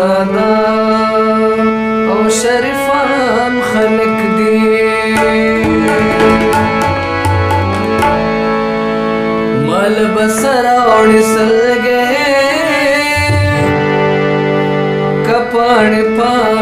ساده او شریفان خلق دي مال بسر اوړي سلګې کپړ پړ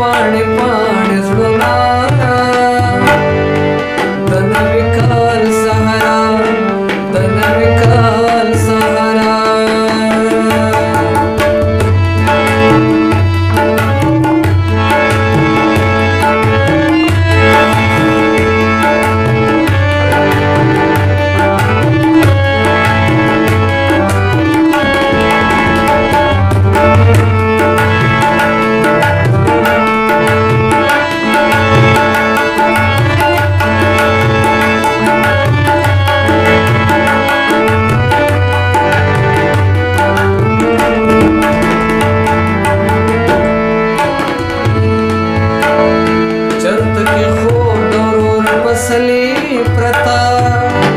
पाणी पाणी प्रताप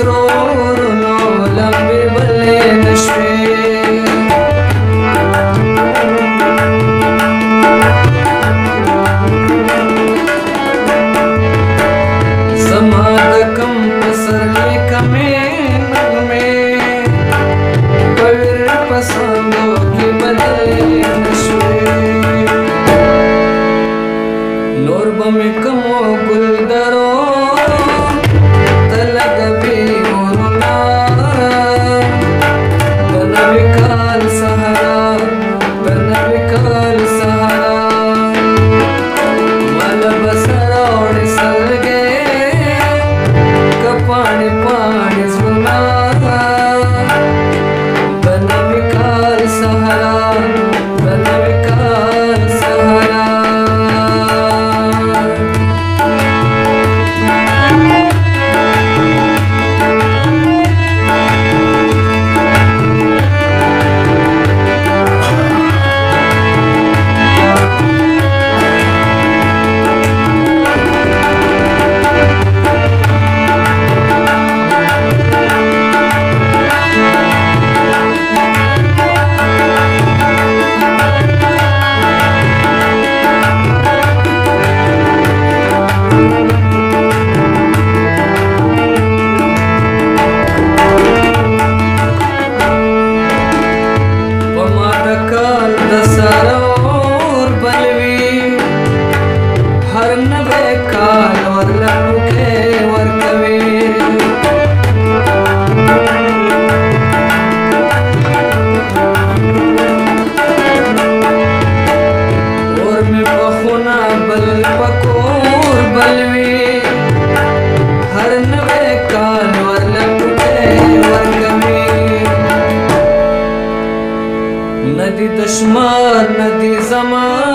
throw بل پکور بلوي هر نوې کال ولمته ورکمي ندي دشمن ندي زمان